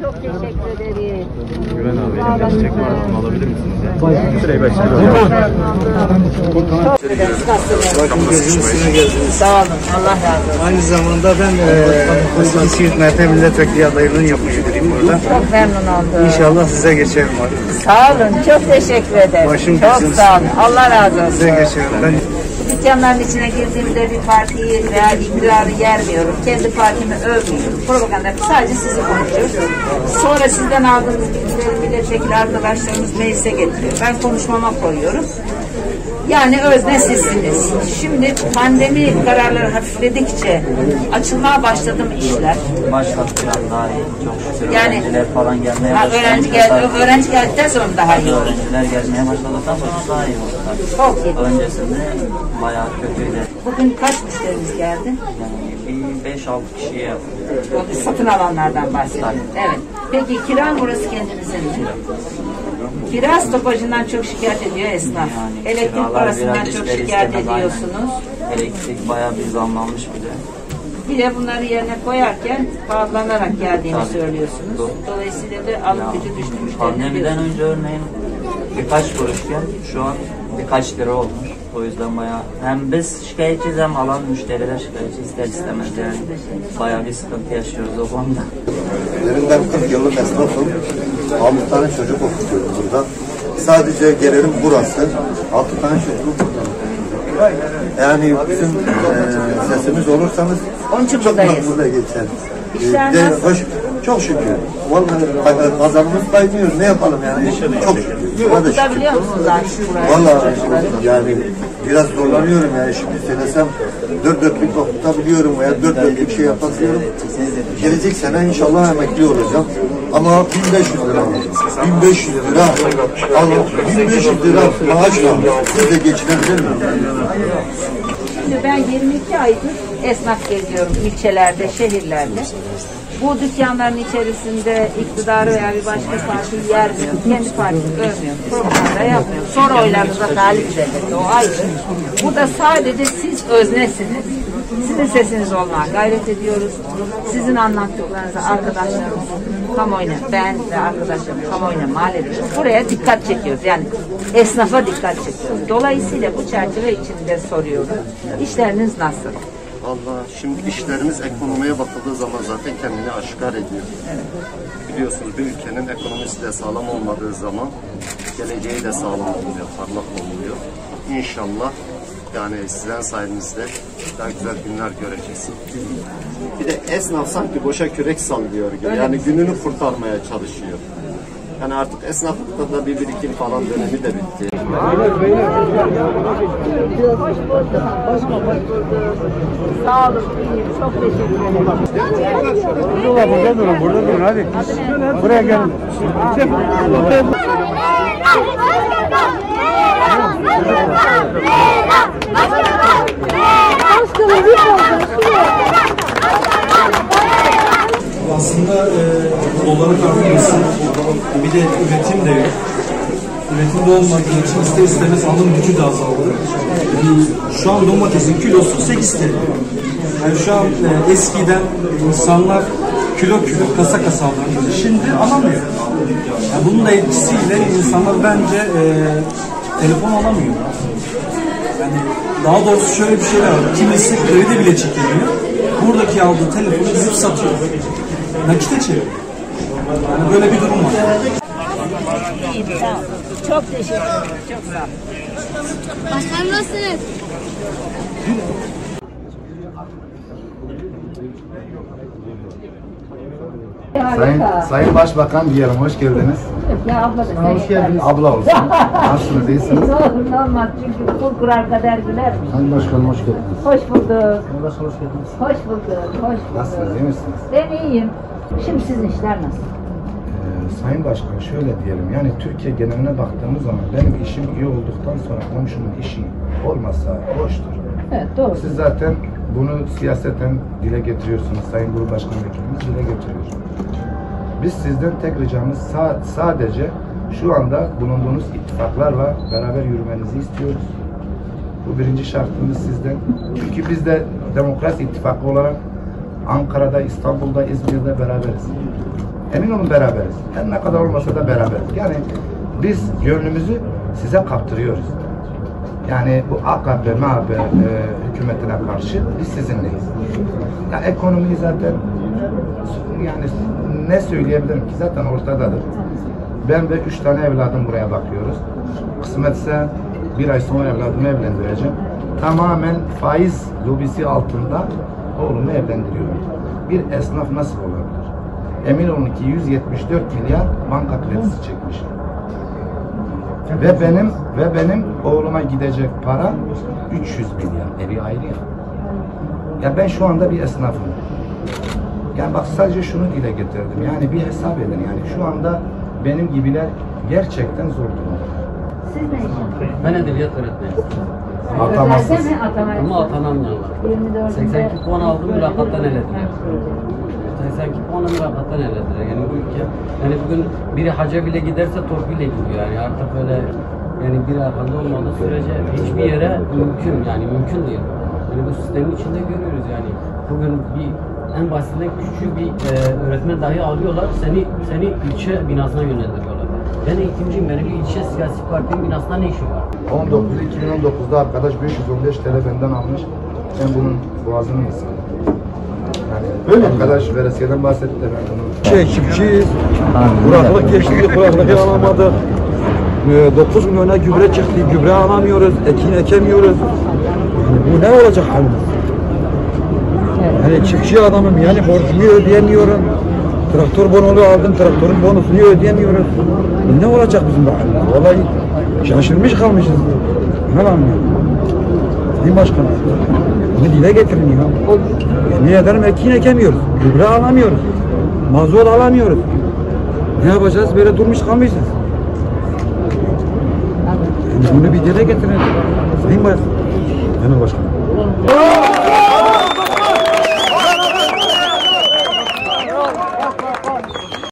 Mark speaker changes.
Speaker 1: Çok teşekkür ederim.
Speaker 2: Güven abi elimde çiçek var. Alabilir misiniz? ya? Sırayı
Speaker 1: ederiz. Nasılsınız? Sağ olun. Allah razı olsun.
Speaker 3: Aynı zamanda ben e, eski Siirt Mertem Milletvekili adaylığının yapmış biriyim burada.
Speaker 1: Çok memnun oldum.
Speaker 3: İnşallah size geçerim.
Speaker 1: Sağ olun. Çok teşekkür ederim.
Speaker 3: Başım
Speaker 1: çok sağ olun. Allah razı olsun.
Speaker 3: Size geçerim. Ben
Speaker 1: Dükkanların içine girdiğimde bir partiyi veya iktidarı yermiyorum. Kendi partimi övmüyorum. Propaganda sadece sizi konuşuyoruz. Sonra sizden aldığımız bilgileri milletvekili arkadaşlarımız meclise getiriyor. Ben konuşmama koyuyorum. Yani özne sizsiniz. Şimdi pandemi kararları hafifledikçe açılmaya başladı mı işler?
Speaker 4: Başladı biraz daha iyi. Çok şükür
Speaker 1: Yani-
Speaker 4: öğrenciler falan gelmeye
Speaker 1: Ha,
Speaker 4: başladı.
Speaker 1: öğrenci, gel, öğrenci geldikten sonra daha iyi.
Speaker 4: Öğrenciler gelmeye başladıktan sonra daha iyi oldu.
Speaker 1: Çok iyi.
Speaker 4: Öncesinde bayağı kötüydü.
Speaker 1: Bugün kaç müşterimiz geldi?
Speaker 4: Yani bir 5-6 kişiye
Speaker 1: satın alanlardan bahsediyorum. Evet. Peki kira mı burası kendinizin mi? Kira stopajından çok şikayet ediyor esnaf.
Speaker 4: Yani
Speaker 1: Elektrik
Speaker 4: kiralar
Speaker 1: parasından
Speaker 4: biraz
Speaker 1: çok
Speaker 4: ister
Speaker 1: şikayet
Speaker 4: istemez, aynen.
Speaker 1: ediyorsunuz.
Speaker 4: Elektrik bayağı bir zamlanmış bir de.
Speaker 1: Bir de bunları yerine koyarken pahalanarak geldiğini
Speaker 4: Tabii.
Speaker 1: söylüyorsunuz.
Speaker 4: Doğru.
Speaker 1: Dolayısıyla da alım gücü düştü müşterinin
Speaker 4: Pandemiden
Speaker 1: diyorsunuz.
Speaker 4: önce örneğin birkaç kuruşken şu an birkaç lira olmuş. O yüzden bayağı hem biz şikayetçiyiz hem alan müşteriler şikayetçi ister istemez yani. Bayağı bir sıkıntı yaşıyoruz o konuda.
Speaker 5: Benim ben 40 yıllık esnafım. 6 tane çocuk okutuyorum burada. Sadece gelirim burası. 6 tane çocuğum burada. Yani bizim e, sesimiz olursanız
Speaker 1: Onun için
Speaker 5: çok
Speaker 1: buradayız.
Speaker 5: makbule geçer.
Speaker 1: İşler
Speaker 5: E, de-
Speaker 1: nasıl?
Speaker 5: hoş, çok şükür. Vallahi kazanımız kaynıyor. Ne yapalım yani? Çok şükür. Buna da şükür.
Speaker 1: Okutabiliyor musunuz artık burayı?
Speaker 5: Vallahi yani biraz zorlanıyorum yani şimdi söylesem dört dörtlük okutabiliyorum veya dört dörtlük şey yapabiliyorum. Gelecek sene inşallah emekli olacağım. Ama 1500 lira, 1500 lira, alın, 1500 lira maaşla siz de geçinebilir miyim?
Speaker 1: Şimdi ben 22 aydır esnaf geziyorum ilçelerde, şehirlerde. Bu dükkanların içerisinde iktidarı veya bir başka parti yermiyorum. Kendi partimi övmüyorum. Propaganda yapmıyorum. Sonra oylarınıza talip edildi. O ayrı. Burada sadece siz öznesiniz. Sizin sesiniz olmaya gayret ediyoruz. Sizin anlattıklarınızı arkadaşlarımız kamuoyuna, ben ve arkadaşlarım kamuoyuna mal ediyoruz. Buraya dikkat çekiyoruz. Yani esnafa dikkat çekiyoruz. Dolayısıyla bu çerçeve içinde soruyorum. İşleriniz nasıl?
Speaker 6: Valla şimdi işlerimiz ekonomiye bakıldığı zaman zaten kendini aşikar ediyor. Biliyorsunuz bir ülkenin ekonomisi de sağlam olmadığı zaman geleceği de sağlam olmuyor, parlak olmuyor. İnşallah yani sizden sayenizde daha güzel günler göreceğiz. Bir de esnaf sanki boşa kürek sallıyor gibi. Yani gününü kurtarmaya çalışıyor. Yani artık esnaflıkta da bir birikim falan dönemi de bitti.
Speaker 1: Hoş bulduk. Hoş bulduk. Sağ olun. iyiyim. Çok teşekkür ederim.
Speaker 3: burada durun, burada durun hadi. Buraya gelin.
Speaker 7: Bir de üretim de yok. Üretim de olmadığı için ister istemez alım gücü de azaldı. Yani şu an domatesin kilosu 8 TL. Yani şu an e, eskiden insanlar kilo kilo kasa kasa alırdı. Şimdi alamıyor. Yani bunun da etkisiyle insanlar bence e, telefon alamıyor. Yani daha doğrusu şöyle bir şey var. Kimisi kredi bile çekemiyor. Buradaki aldığı telefonu gidip satıyor. Nakite çeviriyor. Yani böyle bir durum var.
Speaker 1: İyiyim. Sağ olun. Çok teşekkür ederim. Çok sağ olun.
Speaker 8: Başkanım nasılsınız?
Speaker 5: Sayın, Sayın Başbakan diyelim, hoş geldiniz.
Speaker 1: Ya abla da sen
Speaker 5: Hoş geldiniz. Abla olsun. Nasılsınız, iyisiniz?
Speaker 1: Olur olmaz çünkü kul kurar kader güler.
Speaker 5: Sayın Başkanım hoş geldiniz.
Speaker 1: Hoş bulduk.
Speaker 5: Sayın Başkanım hoş geldiniz.
Speaker 1: Hoş bulduk. Hoş bulduk.
Speaker 5: Nasılsınız, iyi misiniz?
Speaker 1: Ben iyiyim. Şimdi sizin işler nasıl?
Speaker 5: Ee, Sayın Başkan şöyle diyelim yani Türkiye geneline baktığımız zaman benim işim iyi olduktan sonra komşumun işi olmasa boştur.
Speaker 1: Evet doğru.
Speaker 5: Siz zaten bunu siyaseten dile getiriyorsunuz. Sayın Cumhurbaşkanı Vekilimiz dile getiriyor. Biz sizden tek ricamız sa- sadece şu anda bulunduğunuz ittifaklarla beraber yürümenizi istiyoruz.
Speaker 3: Bu birinci şartımız sizden. Çünkü biz de Demokrasi İttifakı olarak Ankara'da, İstanbul'da, İzmir'de beraberiz. Emin olun beraberiz. Her ne kadar olmasa da beraberiz. Yani biz gönlümüzü size kaptırıyoruz. Yani bu AKP, MHP e, hükümetine karşı biz sizinleyiz. Ya ekonomiyi zaten yani ne söyleyebilirim ki zaten ortadadır. Ben ve üç tane evladım buraya bakıyoruz. Kısmetse bir ay sonra evladımı evlendireceğim. Tamamen faiz lobisi altında oğlumu evlendiriyorum. Bir esnaf nasıl olabilir? Emin olun ki 174 milyar banka kredisi çekmiş. Ve benim ve benim oğluma gidecek para 300 milyar. Evi ayrı ya. Ya ben şu anda bir esnafım. Yani bak sadece şunu dile getirdim. Yani bir hesap edin. Yani şu anda benim gibiler gerçekten zor durumda.
Speaker 1: Siz ne
Speaker 8: Ben edebiyat öğretmeniyim.
Speaker 1: Atamaya
Speaker 8: Ama atanamıyorlar.
Speaker 1: 24'ünde
Speaker 8: 82 puan aldım mülakattan elediler. 82 puanı mülakattan elediler. Yani bu ülke, yani bugün biri haca bile giderse torpille gidiyor. Yani artık öyle yani bir arkanda olmadığı sürece hiçbir yere mümkün yani mümkün değil. Yani bu sistemin içinde görüyoruz yani. Bugün bir en basitinden küçük bir e, öğretmen dahi alıyorlar. Seni seni ilçe binasına yönlendiriyorlar. Ben eğitimciyim. Benim ilçe siyasi partinin binasında ne işim var?
Speaker 3: 19 2019'da arkadaş 515 TL benden almış. Ben bunun boğazını mı? Yani böyle arkadaş veresiye'den bahsetti de ben bunu.
Speaker 9: Şey, çiftçiyiz. Kuraklık geçti, kuraklığı alamadık. 9 milyona gübre çıktı, gübre alamıyoruz, ekin ekemiyoruz. Yani bu ne olacak halimiz? Yani çiftçi adamım yani borcumu ödeyemiyorum. Traktör bonolu aldım, traktörün bonusunu ödeyemiyoruz. Ne olacak bizim bu halimiz? Vallahi şaşırmış kalmışız. Ne ya? Sayın Başkanım, bunu dile getirin ya. Yemin ederim ekin ekemiyoruz, gübre alamıyoruz, mazot alamıyoruz. Ne yapacağız? Böyle durmuş kalmayacağız. Yani bunu bir dile getirin. Sayın Başkanım. Genel Başkanım.